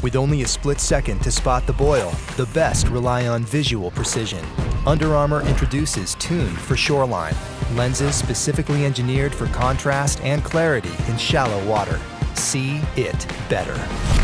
With only a split second to spot the boil, the best rely on visual precision. Under Armour introduces Tuned for Shoreline, lenses specifically engineered for contrast and clarity in shallow water. See it better.